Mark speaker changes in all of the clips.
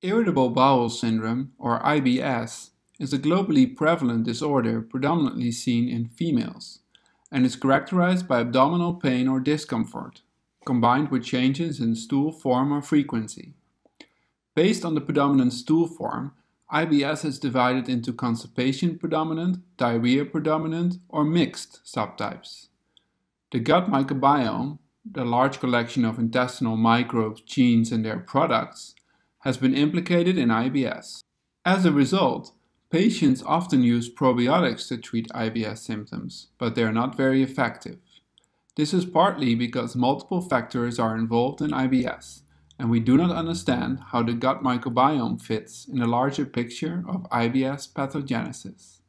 Speaker 1: Irritable bowel syndrome, or IBS, is a globally prevalent disorder predominantly seen in females and is characterized by abdominal pain or discomfort, combined with changes in stool form or frequency. Based on the predominant stool form, IBS is divided into constipation predominant, diarrhea predominant, or mixed subtypes. The gut microbiome, the large collection of intestinal microbes, genes, and their products, has been implicated in IBS. As a result, patients often use probiotics to treat IBS symptoms, but they are not very effective. This is partly because multiple factors are involved in IBS, and we do not understand how the gut microbiome fits in the larger picture of IBS pathogenesis.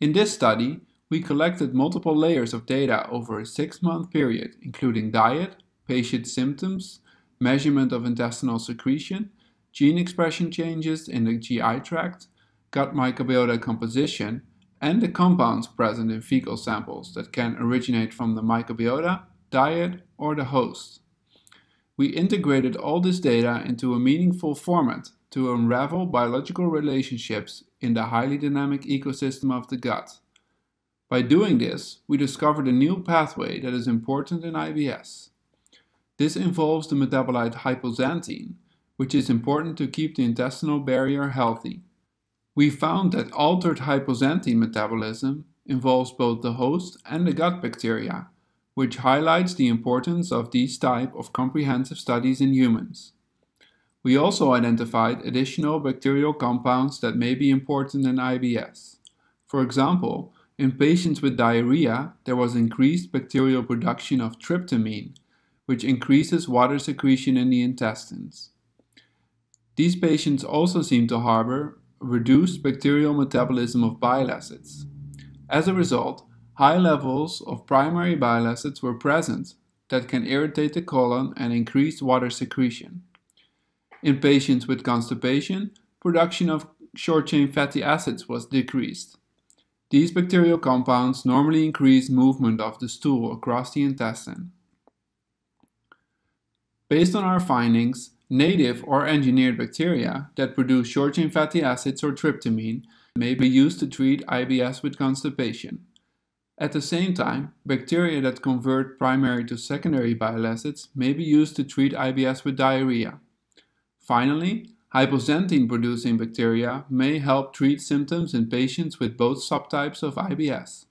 Speaker 1: In this study, we collected multiple layers of data over a six month period, including diet, patient symptoms, measurement of intestinal secretion, gene expression changes in the GI tract, gut microbiota composition, and the compounds present in fecal samples that can originate from the microbiota, diet, or the host. We integrated all this data into a meaningful format to unravel biological relationships in the highly dynamic ecosystem of the gut. By doing this, we discovered a new pathway that is important in IBS. This involves the metabolite hypoxanthine, which is important to keep the intestinal barrier healthy. We found that altered hypoxanthine metabolism involves both the host and the gut bacteria, which highlights the importance of these type of comprehensive studies in humans. We also identified additional bacterial compounds that may be important in IBS. For example, in patients with diarrhea, there was increased bacterial production of tryptamine, which increases water secretion in the intestines. These patients also seem to harbor reduced bacterial metabolism of bile acids. As a result, high levels of primary bile acids were present that can irritate the colon and increase water secretion. In patients with constipation, production of short-chain fatty acids was decreased. These bacterial compounds normally increase movement of the stool across the intestine. Based on our findings, native or engineered bacteria that produce short-chain fatty acids or tryptamine may be used to treat IBS with constipation. At the same time, bacteria that convert primary to secondary bile acids may be used to treat IBS with diarrhea. Finally, hypoxanthine producing bacteria may help treat symptoms in patients with both subtypes of IBS.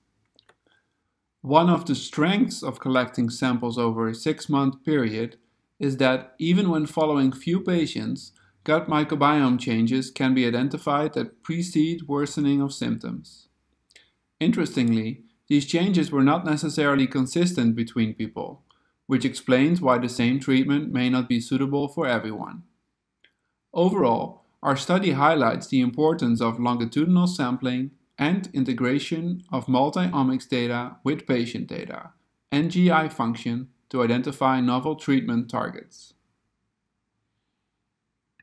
Speaker 1: One of the strengths of collecting samples over a six month period is that even when following few patients, gut microbiome changes can be identified that precede worsening of symptoms. Interestingly, these changes were not necessarily consistent between people, which explains why the same treatment may not be suitable for everyone. Overall, our study highlights the importance of longitudinal sampling and integration of multi-omics data with patient data and GI function to identify novel treatment targets.